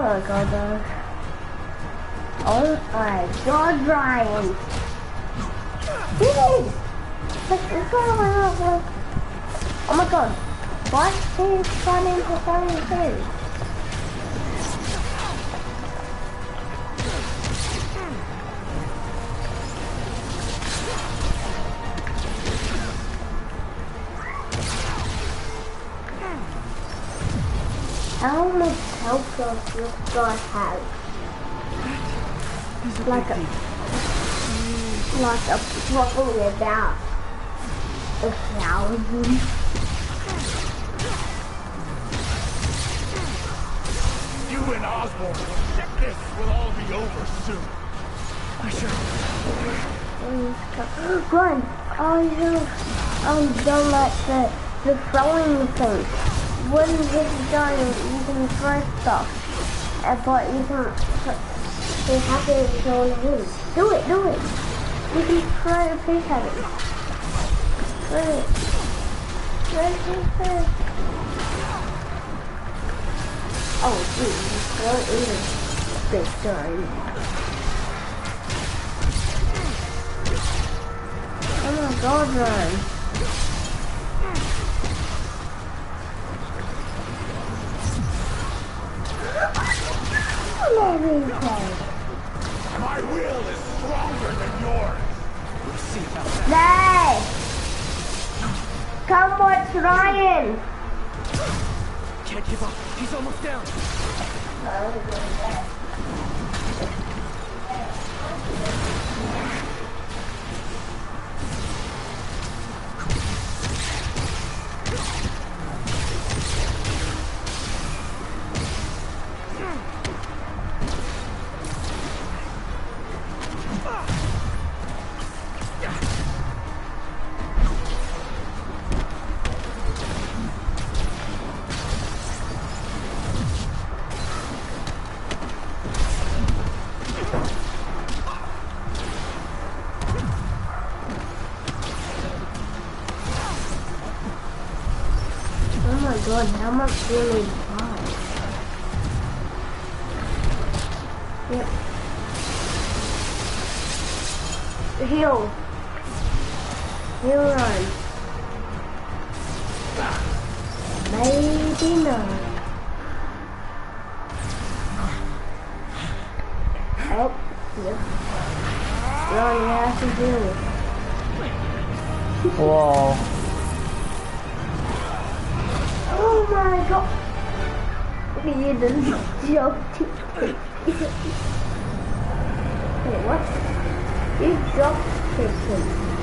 Oh my god, though. Oh my god, Ryan. Dude! Going on Oh my god. Why is he running for throwing food? How much health does this guy have? Like a, like a probably about a thousand. You and Osborn, this will all be over soon. I sure. Run! Oh, you um, don't like the, the throwing thing. When he's done, you can throw stuff. But you can, you have to throw him. Do it, do it. You can throw a fish at it. Throw it, throw it. Oh, dude, throw it in the big time. Oh my god, run. Let me play. My will is stronger than yours. We'll see about that. Hey! Come watch Ryan! Can't give up. He's almost down. Oh, god, how much do need Wait, what? You dropped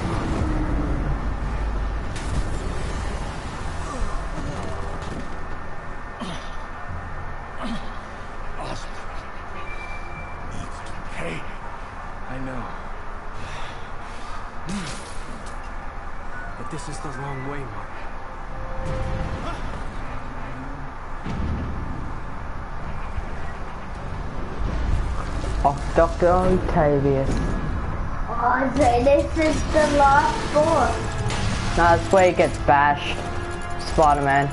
Dr. Octavius. Oh, so this is the last boss. Now that's where he gets bashed. Spider-Man.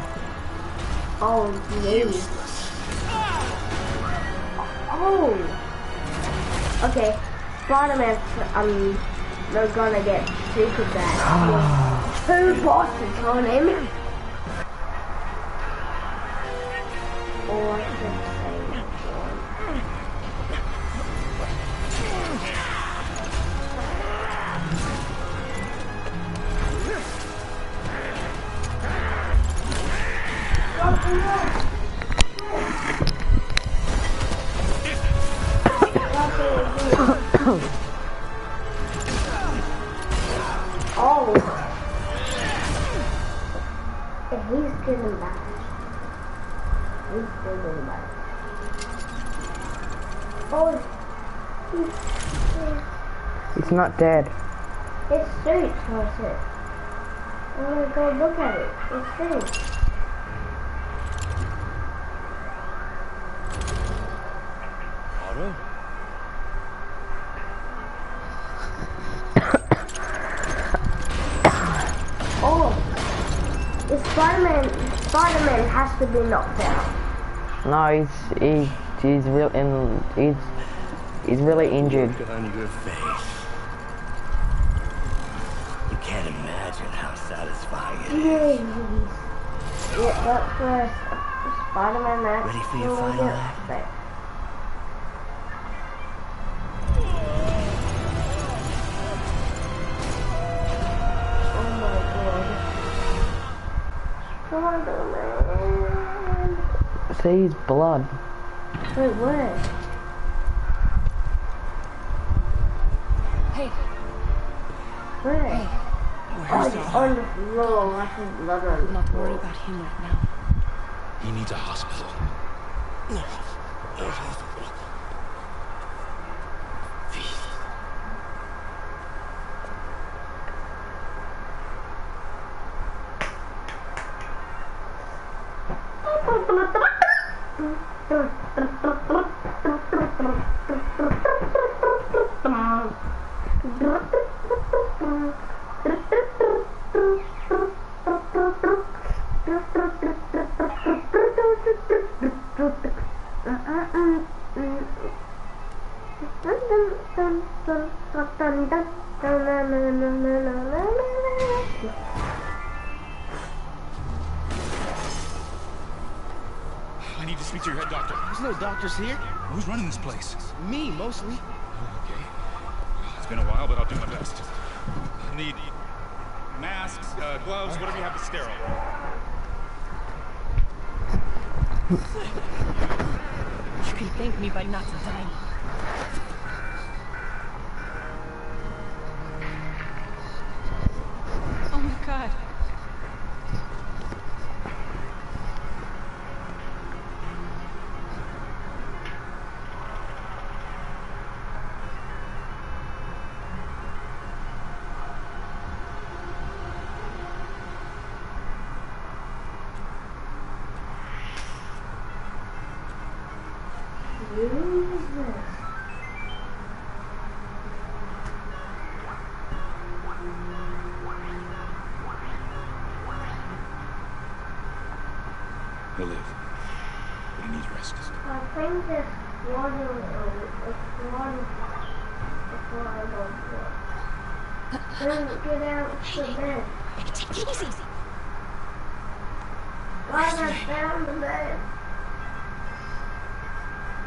Oh, jeez. Oh. Okay, Spider-Man, um, they're gonna get super bad. Two bosses on him. Not dead. it's suits, what's it? Oh my god, look at it. It's suits. Otto? Oh, if Spider-Man, Spider-Man has to be knocked out. No, he's he he's real in he's he's really injured. Look on your face. You can't imagine how satisfying it is. Yeah, that's where Spider-Man Max Ready for your final get act? there. Oh my god. Spider-Man. See his blood. Wait, where? Hey, Where? Where's Oh, Oh, on the floor. I see blood on I'm the not floor. worried about him right now. He needs a hospital. I need to speak to your head doctor. There's no doctors here. Who's running this place? Me, mostly. Okay. It's been a while, but I'll do my best. Need masks, uh, gloves, whatever you have to sterile. You can thank me by not dying.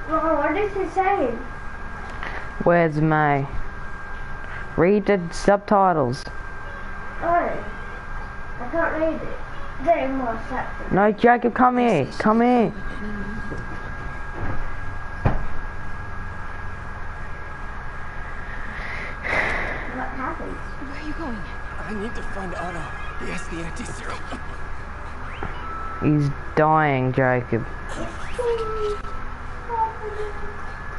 Well, what did he say? Where's May? Read the subtitles. Oh, I can't read it. There more seconds. No, Jacob, come here. Come here. What happened? Where are you going? I need to find Otto. He has the anti-serum. He's dying, Jacob.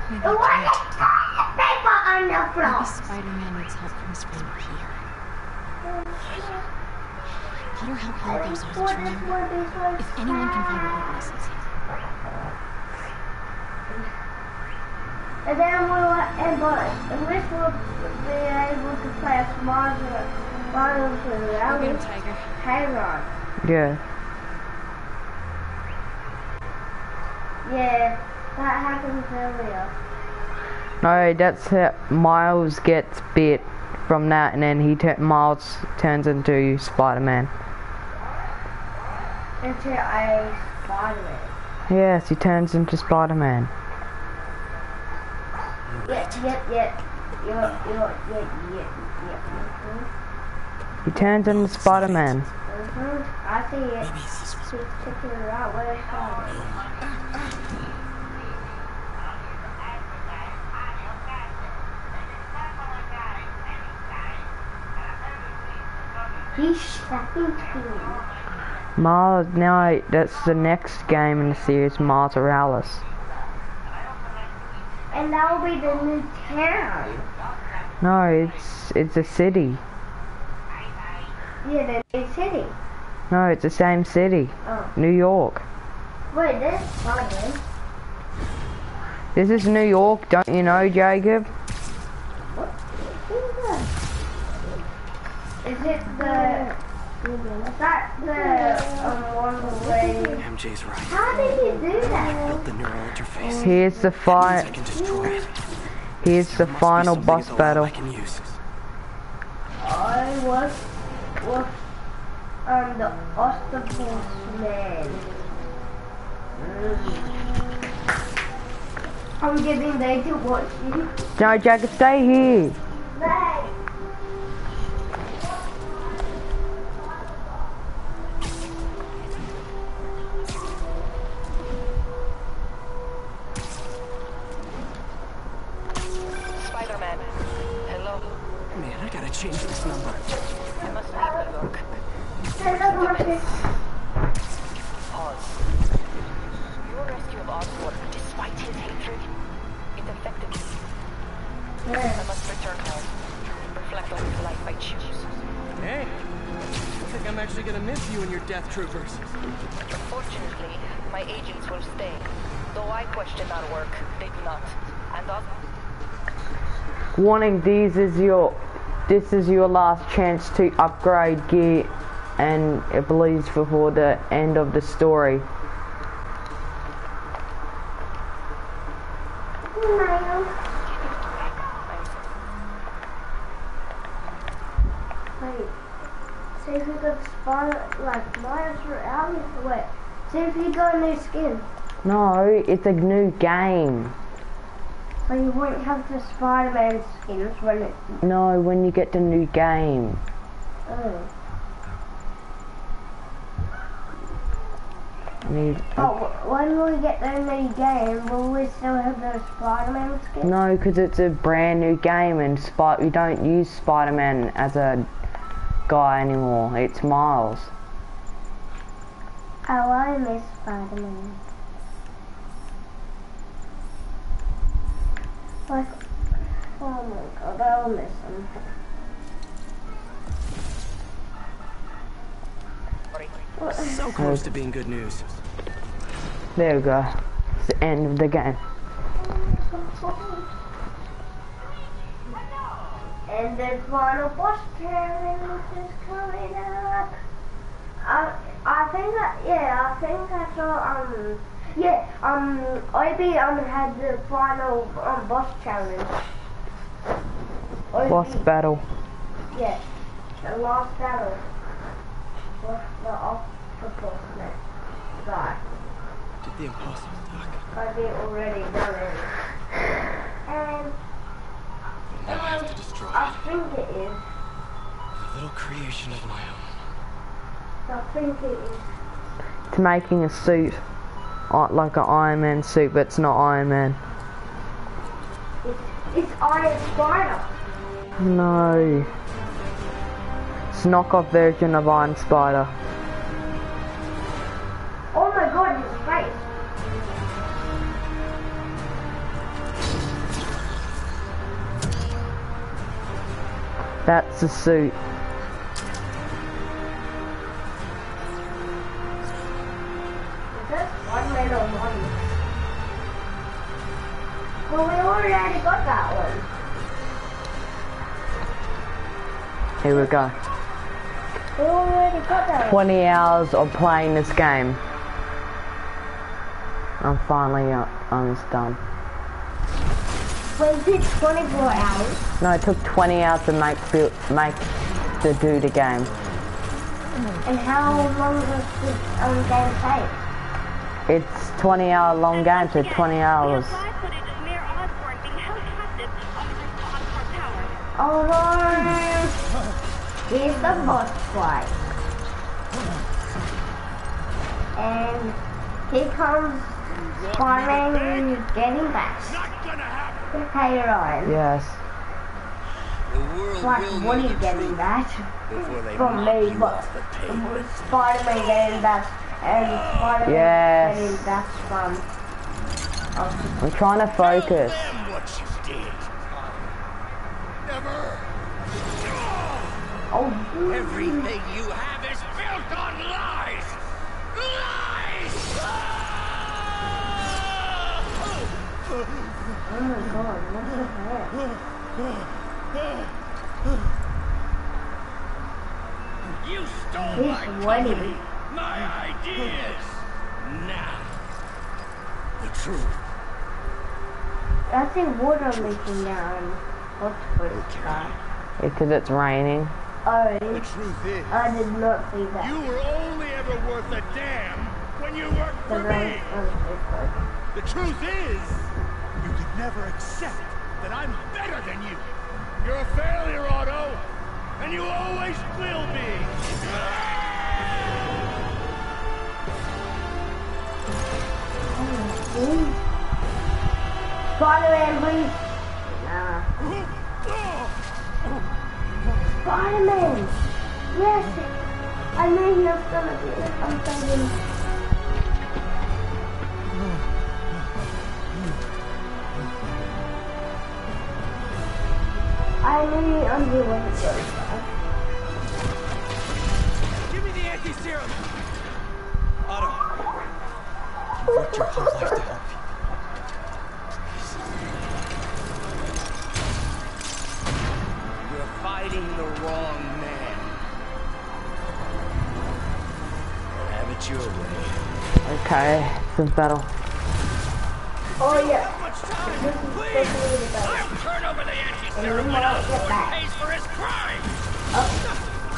Maybe The I one can't. that's throwing the paper on the Maybe. Spider-Man needs help from his friend Peter. Peter helped all those others, What is remember? what is what If anyone can find the witnesses, And then we'll, and but at least we'll be able to play a smarter, smarter to Go get reality. him, Tiger. Hang Yeah. Yeah, that happened earlier. No, that's how Miles gets bit from that, and then he tu- Miles turns into Spider-Man. Into a Spider-Man. Yes, he turns into Spider-Man. Yep, yep, yep. Yep, yep, yep, yep, yep. He turns into Spider-Man. Mm-hmm. I see it. Maybe it's this one. She's kicking it out where it's He's second team. Miles, no, that's the next game in the series, Miles Morales. And that will be the new town. No, it's it's a city. Yeah, the new city. No, it's the same city, Oh. New York. Wait, this is fine. This is New York, don't you know, Jacob? Is it That's the um, way. MJ's right. How did you do that? Built the neural interface. Here's the Means I fight. can destroy it. Here's the There must be final something boss in the lab battle. I can use. I was was um the octopus man. I'm getting ready to watch you. No, Jack, stay here. Bye. I'm actually gonna miss you and your death troopers. Fortunately, my agents will stay. Though I question our work, they do not. And Os- Warning, these is your this is your last chance to upgrade gear and it believes before the end of the story. Wait. See if we could spawn like Miles or Alice. Wait. See if you got a new skin. No, it's a new game. But you won't have the Spider-Man skins when it. No, when you get the new game. Oh. Need, But oh, when we get the new game, will we still have the Spider-Man skins? no, because it's a brand new game and Spy- we don't use Spider-Man as a guy anymore. It's Miles. Oh, I miss Spider-Man. Like, oh my god, I'll miss him. So close to being good news. There we go. It's the end of the game. And the final boss challenge is coming up. I, I think that, yeah, I think I saw, um, yeah, um, Obi, um, had the final, um, boss challenge. Obi, Boss battle. Yeah, the last battle. Was the octopus man guy. Did the impossible, Doc. Obi already done it. And Now I have to destroy I think it is. A little creation of my own. I think it is. Making a suit. uh, Like an Iron Man suit, but it's not Iron Man. It's, it's Iron Spider. No. It's a knockoff version of Iron Spider. Oh my god, his face. That's the suit. We go. We already got that 20 hours of playing this game. I'm finally uh, almost done. Wait, it 24 hours. No, it took 20 hours to make feel, make to do the game. And how long does this um, game take? It's 20 hour long game, so 20 hours. Live footage of Mayor Osborn being held captive underneath the Osborn Tower. Alright. Here's the boss fight. And here comes Spider-Man getting back. Not gonna happen. Hey Ryan. Yes. The world Like will what are you getting back? that? before they From knock me, you but off the table. Spider-Man getting back. and Spider-Man Yes. getting that from Octopus. I'm trying to focus. Tell them what you did. Never. Oh, Everything you have is built on lies. Lies. oh my god, what the heck? You stole He's my company, my ideas. Now, the truth. I think water leaking down. What's the sky? Because it's raining. Oh, The truth is, I did not see that. you were only ever worth a damn when you worked The for me. The truth is, you could never accept that I'm better than you. You're a failure, Otto, and you always will be. Spider-Man, please. Nah. Spider-Man. Yes. I he was gonna be something. I knew he under was Give me the anti-serum! Otto. You've worked your whole life to help wrong man. Have it your way. Okay, it's battle. Oh yeah. How much time? Please, the best. I'll turn over the And anti-serum we when might get back. pays for his crime. Up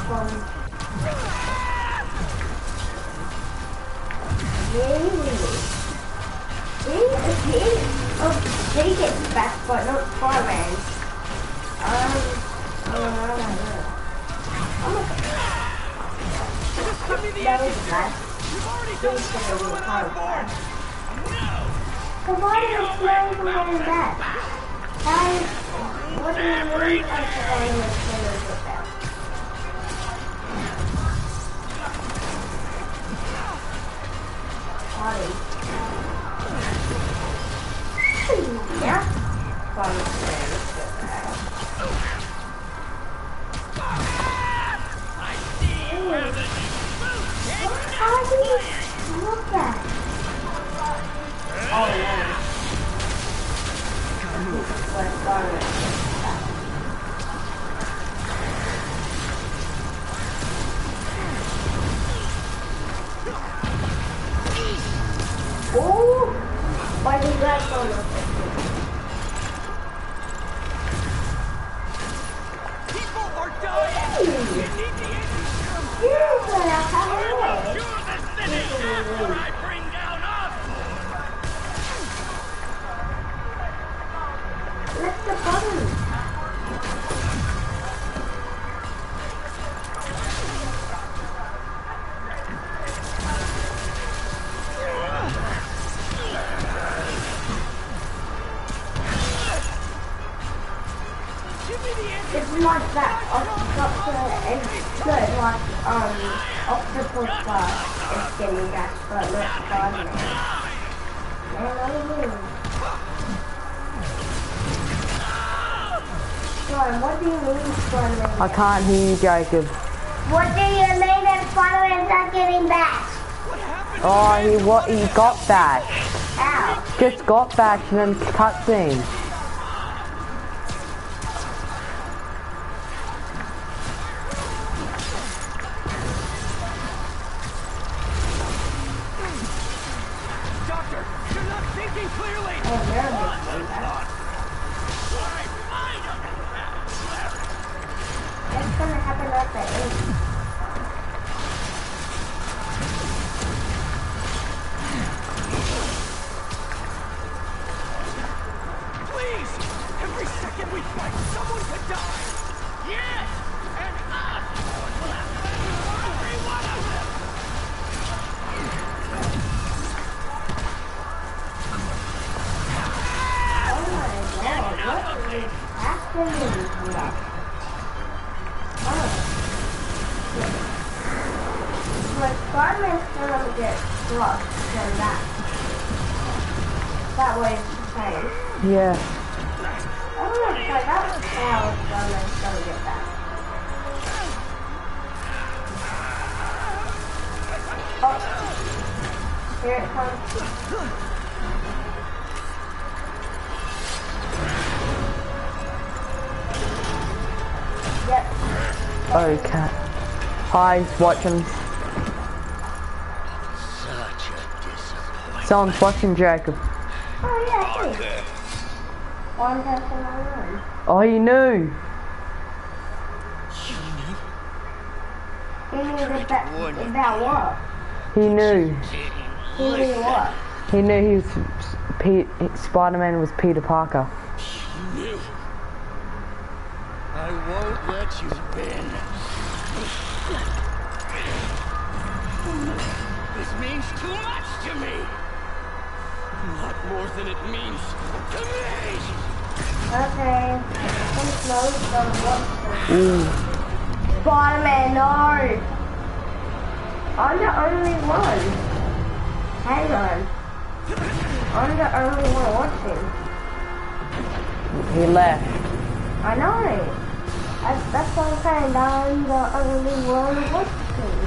from really. He, he, oh, he gets back, but not Spider-Man. Um, uh, give me the that bad. You've already done this to be everyone hard! So why did it slow from going back? How, what do you mean by the spinners look at? Oh, yeah. Let's start can't hear you, Jacob. What do you mean that Spider-Man's not getting back? Oh, he what? He got bashed. How? Just got bashed and then cutscene. He's watching. Someone's watching Jacob. Oh yeah. One person alone. Oh, he knew. He knew about, about what? He knew. He knew what? He knew he was Pete. Spider-Man was Peter Parker. I won't let you win. This means too much to me. Not more than it means to me. Okay. Thanks, no, no, what? Spider-Man, no! I'm the only one. Hang on. I'm the only one watching. He left. I know. That's, that's what I'm saying. The only one watching.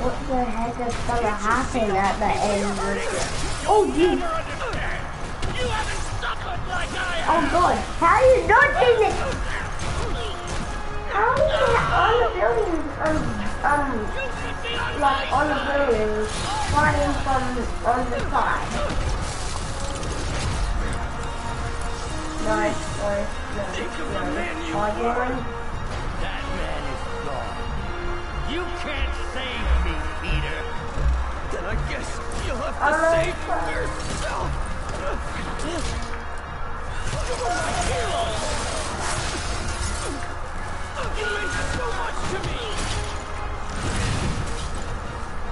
What the heck is gonna happen at the end of this? Oh, like Oh god, how are you not doing it? How are on the building, um, um, like on the building, flying from on the side? That man is gone. You can't save me, Peter. Then I guess you'll have to save yourself. You so much to me.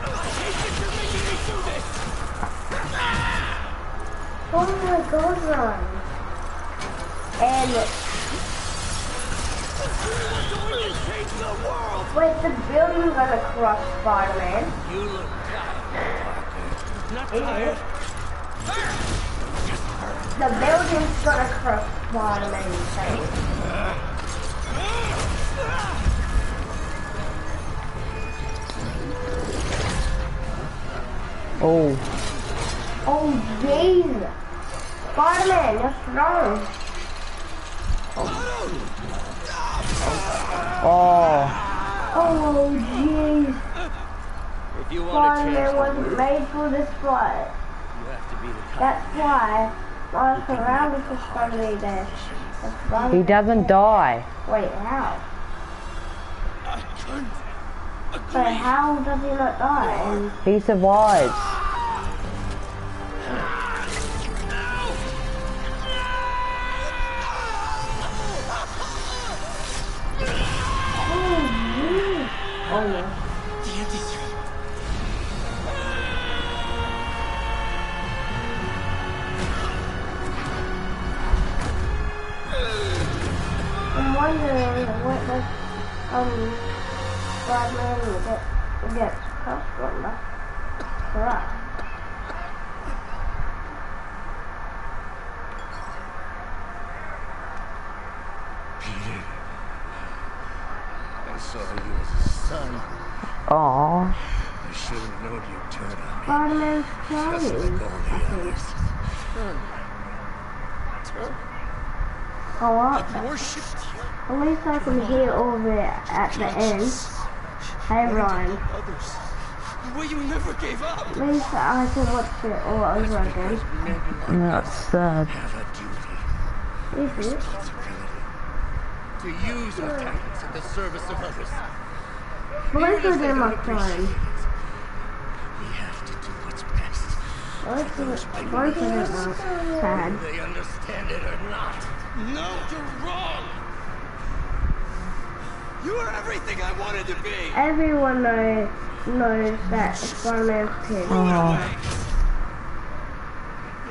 I hate you're. Oh my god, Ron. And, You're going to change the wait, the building's gonna crush Spider-Man. You look tired, Parker. Not tired. it? The building's gonna crush Spider-Man, you say? Oh. Oh, jeez. Spider-Man, you're strong. Oh. Oh, jeez. If you want to change Spider-Man the wasn't made for this fight. you have to be the That's why Miles Morales is going to be there. He doesn't die. Wait, how? I But how does he not die? He survives. I'm wondering what does um Spider-Man get gets crushed from the corrupt. Peter, I saw you as a son. Aw. I should have known you'd turn on me. Spider-Man's Just like all the others. Oh. I worshipped you. At least I can hear all of it at the end. Hey Ryan, Others. The way you never gave up. at least I can watch it all over again. That's sad. Have a duty. Is it? To use our talents in the service of others. Both of them are fun. We have to do what's best. Both of, both of them are sad. They understand it or not. No, you're wrong. You are everything I wanted to be. Everyone knows knows that Spider-Man's kid. Oh.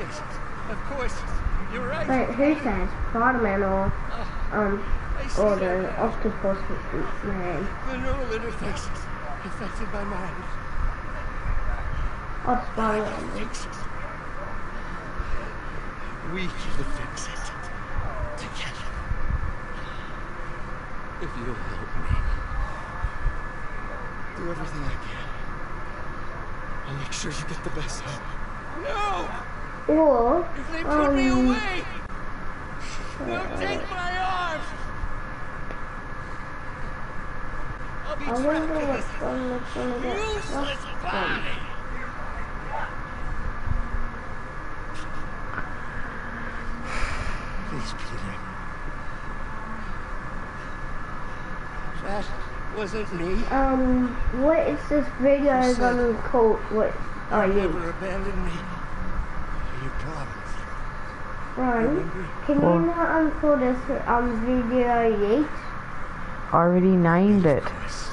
Yes, of course. You're right. Wait, who says Spider-Man or um I or the. Octopus Man? The neural interfaces affected my mind. Fix it. We can fix it. Together. If you'll help me. Do everything I can. I'll make sure you get the best help. No! Or If they put me um, away! They'll take my arms! I'll be I wonder what's which this one is gonna get useless lost body. Peter. That wasn't me. Um, what is this video You said- gonna call? What are you? Never abandon me. You promised. Ron, can Well- you not uncall this um video yet? I already named it. Voice.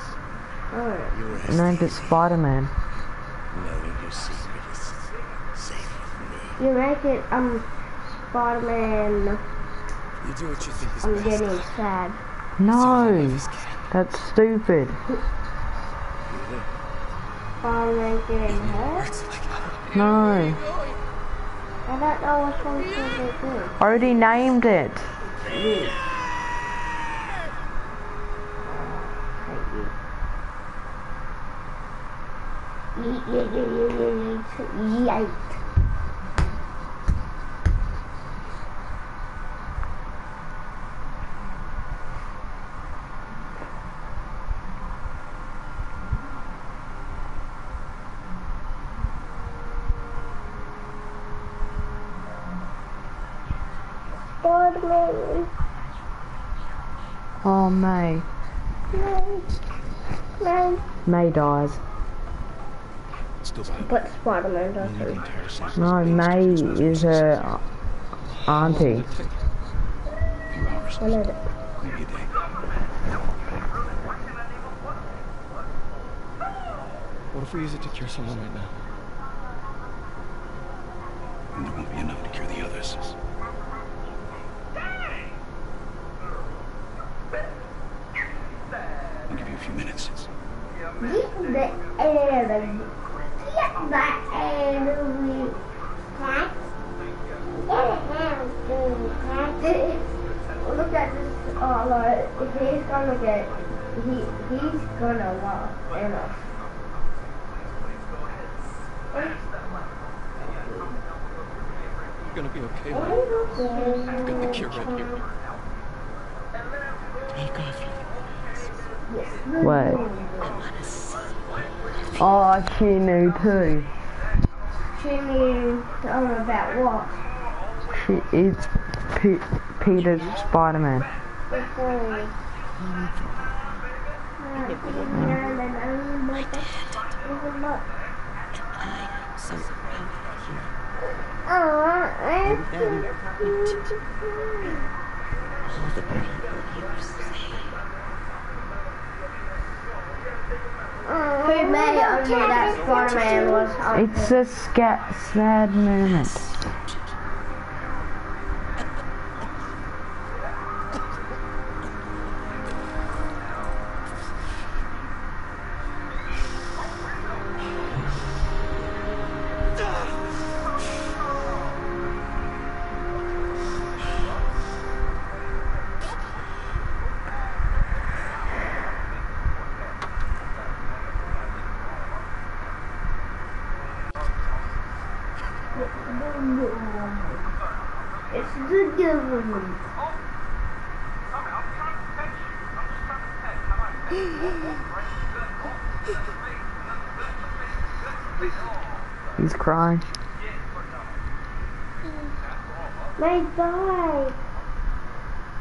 Alright. You were I named it Spider-Man. knowing your secret is safe with me. You make it um Spider-Man. You do what you think is I'm best. getting sad. No, that's stupid. Spider-Man getting hurt. Hurts like hell. No, I don't know which one should they do. I already named it. Yikes. Spider-Man. Oh, May. No. No. May dies. Still. But Spider-Man doesn't. entire. No, May is her auntie. I know that. Maybe a day. What if we use it to cure someone right now? And there won't be enough to cure the others. I'll give you a few minutes. Get the enemy. Get the enemy. Cat. Look at this. Oh, Lord. He's gonna get. He he's gonna love enough. You're gonna be okay, Mike. I've got the cure right here. Take off your What? I want to see what Oh, she knew too. She knew um, about what? She is P- Peter's Spider-Man. Before. I am so proud of you. Oh, All the people here say Who that Spider-Man was It's a sad moment. Crying. They died.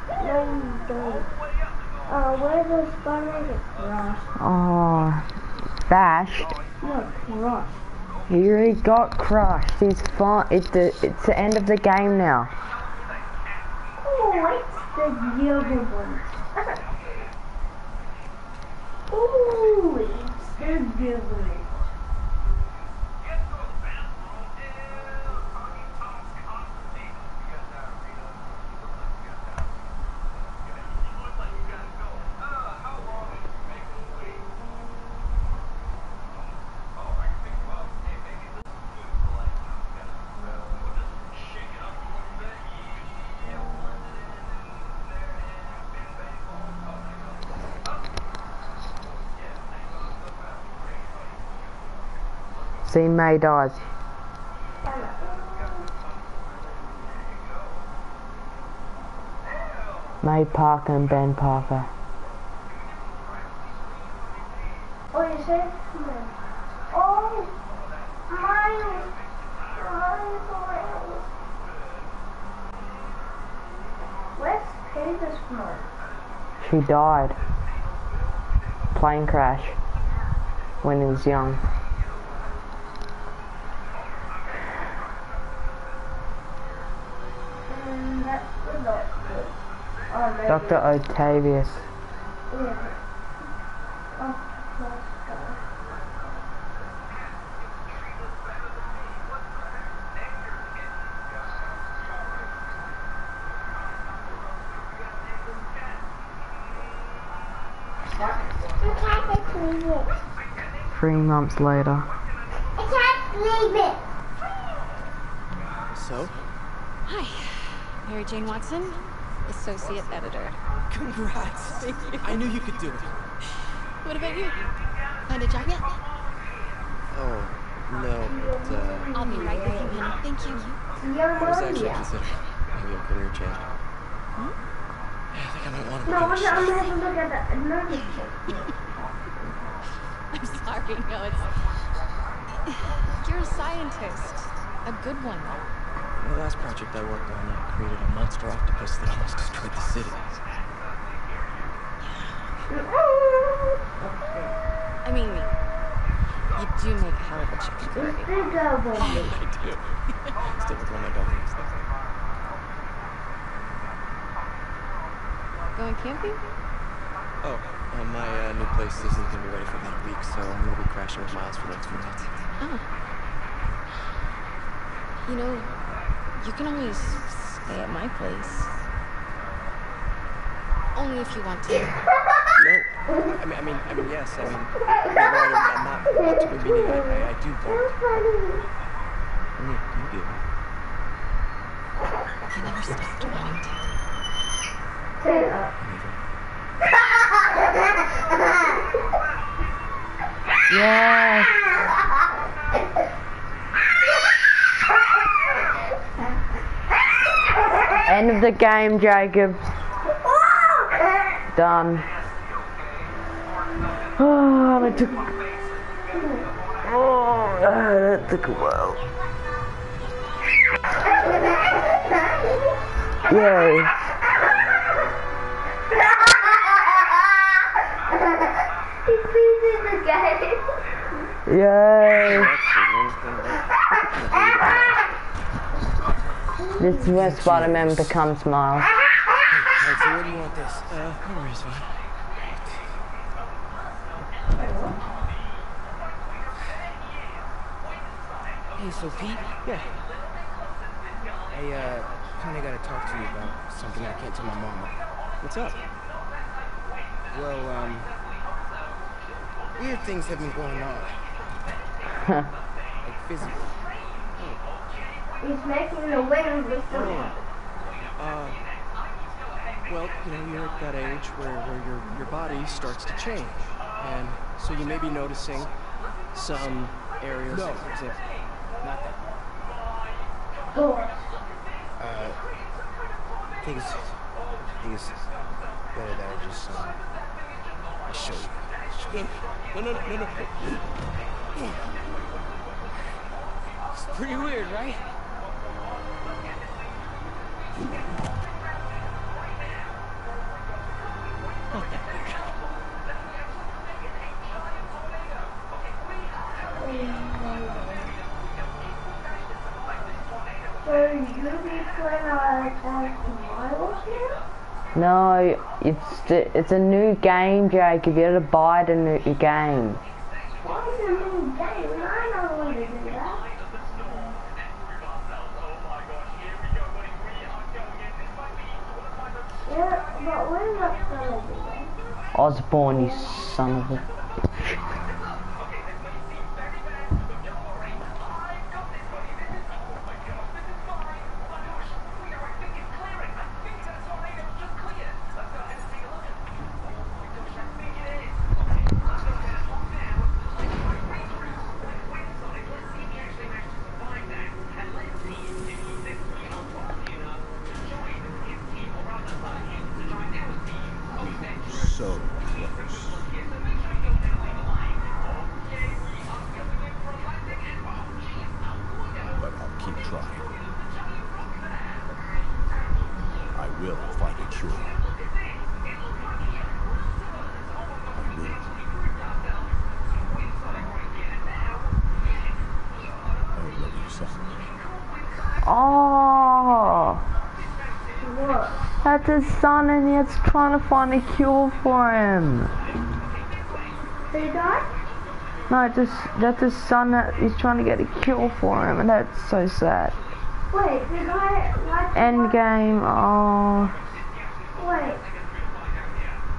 They died. Oh, uh, where's the Spider-Man get crushed? Oh, bashed. Not crushed. He already got crushed. He's fine. It's the it's the end of the game now. Oh, it's the government. Oh, it's the government. See, May dies. May Parker and Ben Parker. Oh, you said Miles. Oh, Miles. Where's Peter's mom? She died. Plane crash. When he was young. And that's the doctor. Oh, maybe. Dr. Octavius. Yeah. Oh, let's go. I can't believe it. Three months later. I can't believe it. So? Hi, Mary Jane Watson, Associate Editor. Congrats. Thank you. I knew you could do it. What about you? Find a job yet? Oh, no, but, uh, I'll be right with you, honey. Thank you. Your I was mom, actually yeah. considering maybe a career change. Yeah, I think I might want to No, become a I'm chef. gonna have a look at that. Another I'm sorry, no, it's. You're a scientist. A good one. Though. The last project I worked on uh, created a monster octopus that almost destroyed the city. I mean, you do make a hell of a chicken curry. Big elbow. I do. Still with one of my dolphins. Going camping? Oh, uh, my uh, new place isn't going to be ready for about a week, so I'm going to be crashing with Miles for the next few months. Oh. You know, you can always stay at my place. Only if you want to. No. I mean, I mean, I mean, yes. I mean, no, no, I'm, I'm not want to, meaning I, I, I do want. I mean, you do. I never stopped wanting to. Yes! End of the game, Jacob. Done. Oh, that took. Oh, that took a while. Yay. Yay. This is where Spider-Man becomes Miles. Alright, so where do you want this? Uh, over here's fine. Hey, so Pete? Yeah. I, uh, kinda gotta talk to you about something I can't tell my mom. What's up? Well, um, weird things have been going on. like physically. He's making the wings with the Uh, well, you know, you're at that age where, where your, your body starts to change. And so you may be noticing some areas. No. That, not that. door. Uh, I think it's, I think it's better that I just, um, show you. No, no, no, no, no. It's pretty weird, right? No, it's the, it's a new game, Jacob. You gotta buy the new game. A new game? I know the way to do that. Yeah, but we're not gonna do that. Osborn, you son of a. That's his son and he's trying to find a cure for him. Did he die? No, it's his, that's his son that he's trying to get a cure for him and that's so sad. Wait, did I like End game, oh. Wait.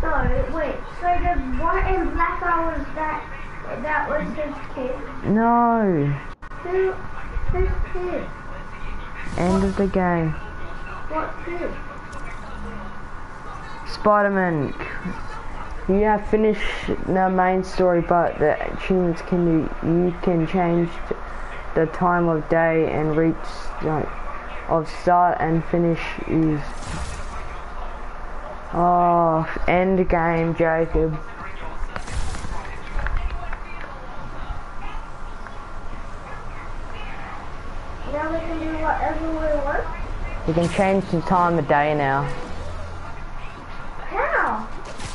No, wait. So the white and black guy was that that was his kid. No. Who who's kid? End of the game. What kid? Spider-Man. You have finished the main story, but the actions can you you can change the time of day and reach like of start and finish is. Oh, end game, Jacob. Now we can do whatever we want. You can change the time of day now.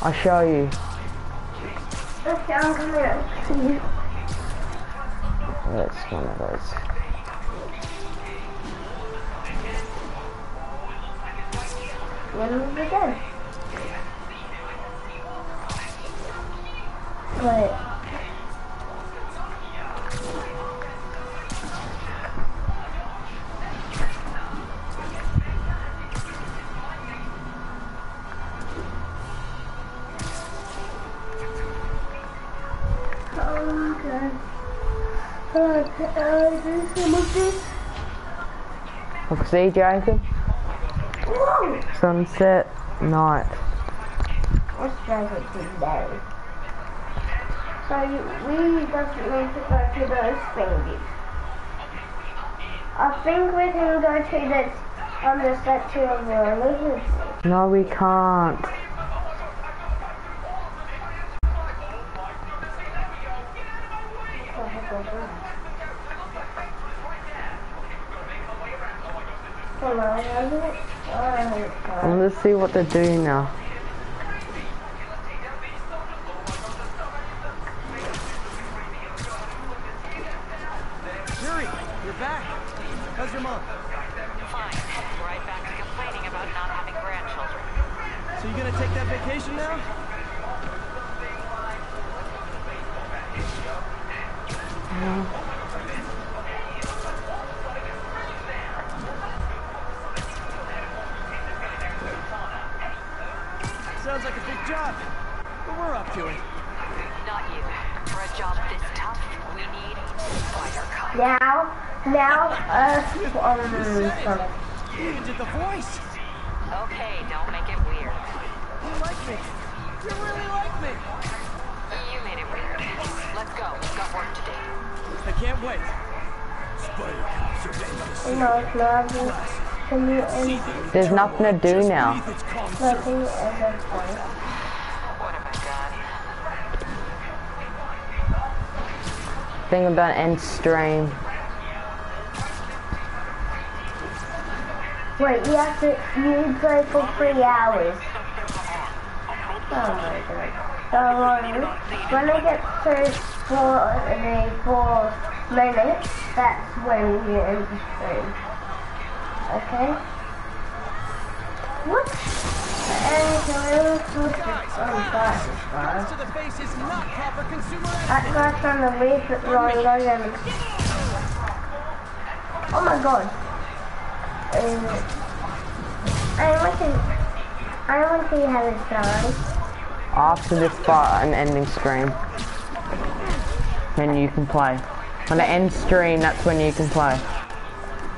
I'll show you. Okay, I'm. That's one of those. When it done? Look, see, Jacob? Whoa! Sunset night. What's Jacob today? So you, we definitely need to go to those thingies. I think we can go to this on the statue of Liberty. No, we can't. Let's see what they're doing now. Yuri, you're back. How's your mom? You even did the voice. Okay, don't make it weird. You like me. You really like me. You made it weird. Let's go. We've got work to do. I can't wait. No. Can you There's nothing to do now. Thing about end stream. Wait, you have to, you play for three hours. Oh my god. Don't worry. When I get to four, the four minutes, that's when you end the stream. Okay? What? And so it was supposed to, oh god, Guns to the face is not proper consumer That guy's trying to reach it wrong again. Oh my god. Uh, I want to. I want to see how it's done. After this part, an ending stream. Then you can play. On the end stream, that's when you can play.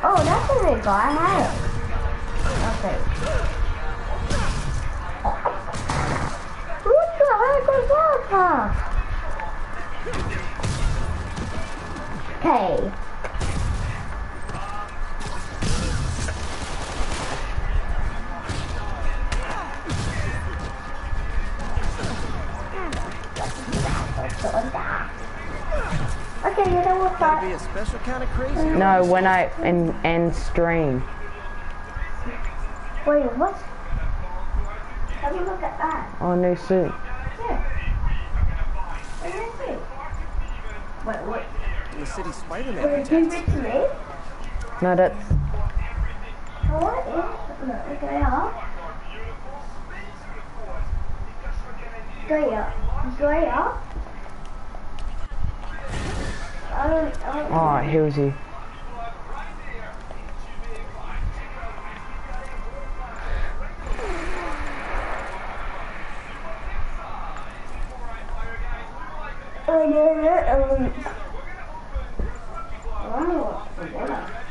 Oh, that's a new guy. I had it. Okay. What the heck was that? huh? Okay. Be a special kind of crazy. Mm. No, when I in end stream. Wait, what? Have you look at that? Oh, new suit. Yeah. Where's new suit? Wait, what? The city Spider-Man. Wait, did you today? No, that's. What? Look, they. Go up. Go up. I don't, I don't Alright, here's he. Oh, no, no, I know what's.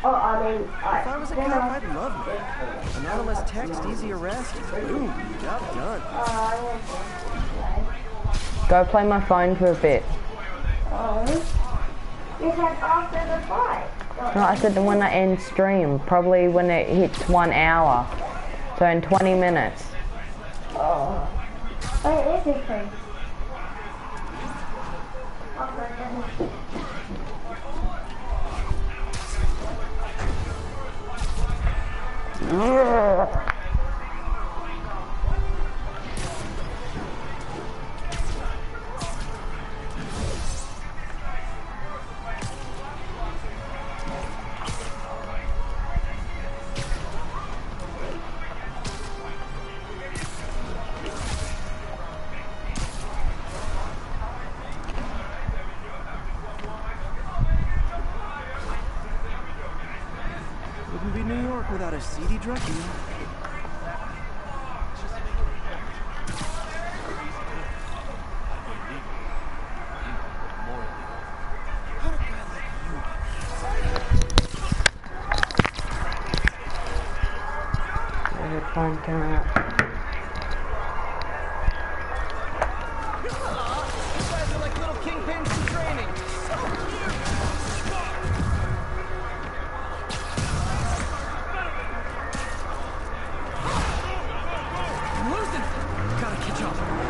Oh, I mean, I, If I was a cop, I'd love it. Anonymous text, easy arrest. Boom, job done. Go play my phone for a bit. Oh. You said after the fight. No, I said the when I end stream, probably when it hits one hour. So in 20 minutes. Oh. Oh, it is free. Wouldn't oh, Gotta catch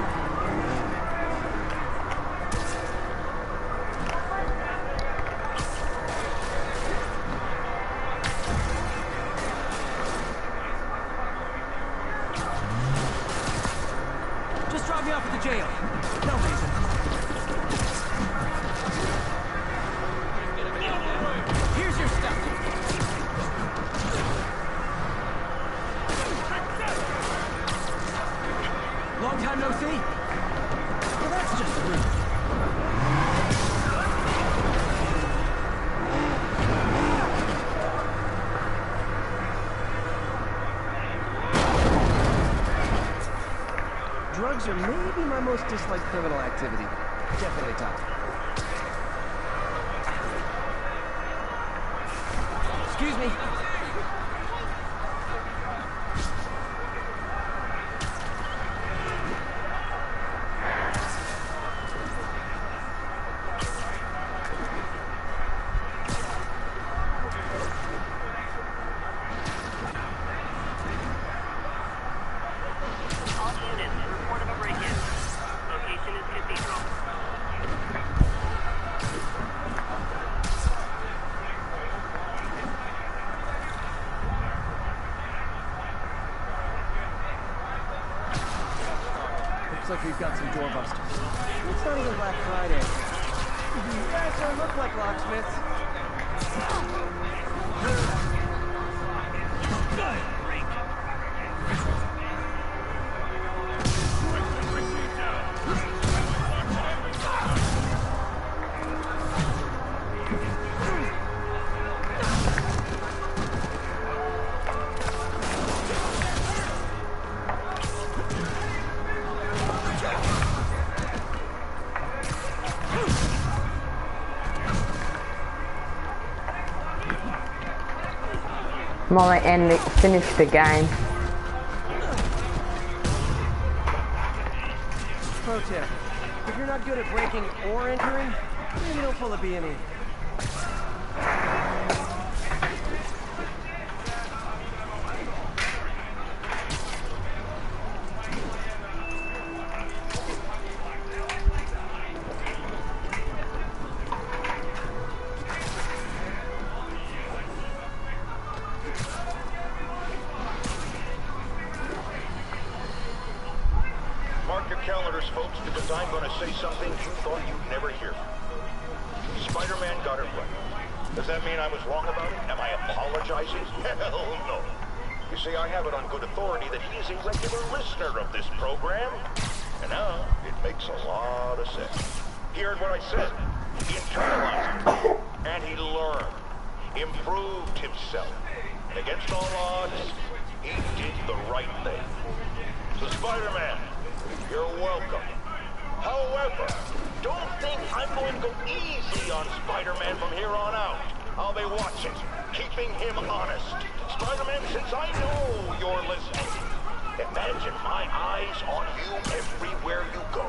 are maybe my most disliked criminal activity. Friday. You guys don't look like locksmiths. I'm end it, finish the game. Pro tip. If you're not good at breaking or entering, maybe don't pull a B&E. Improved himself. And against all odds, he did the right thing. So Spider-Man, you're welcome. However, don't think I'm going to go easy on Spider-Man from here on out. I'll be watching, keeping him honest. Spider-Man, since I know you're listening, imagine my eyes on you everywhere you go.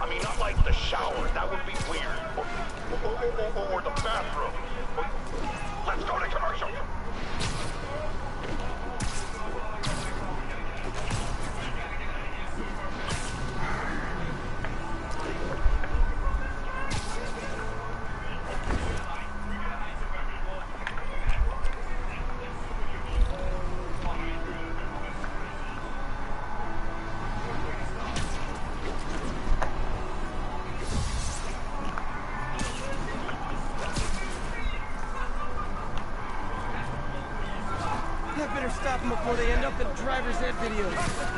I mean, not like the shower, that would be weird. Or, or, or, or the bathroom. Let's go to videos.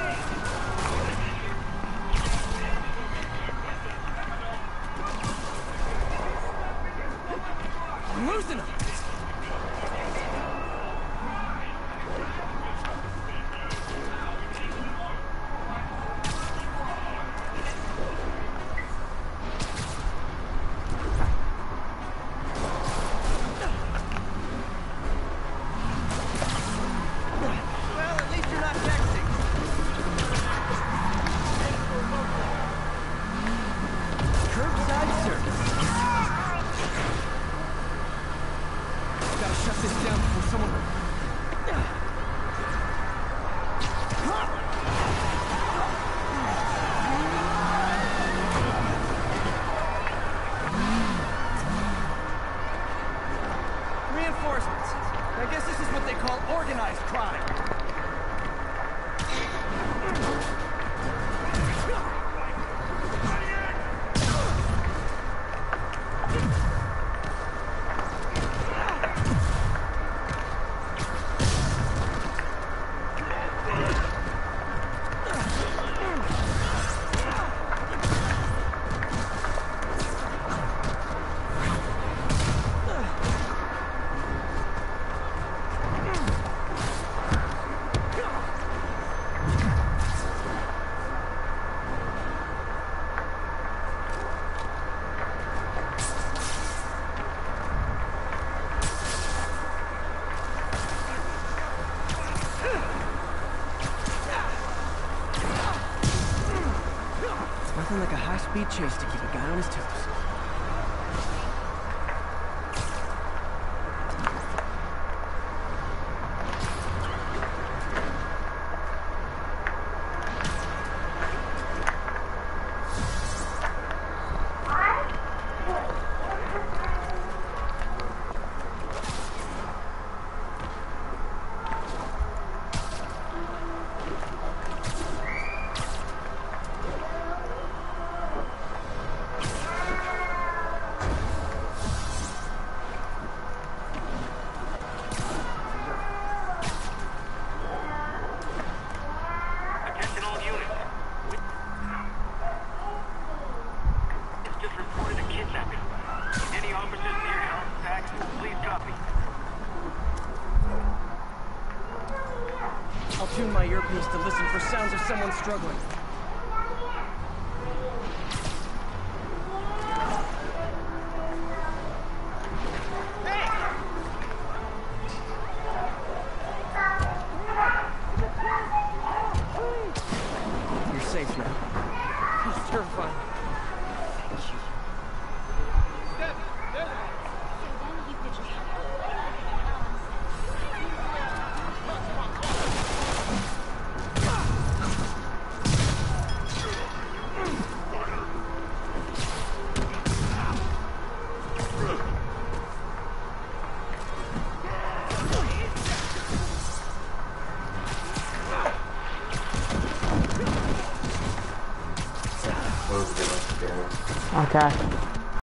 Like a high-speed someone struggling. Okay.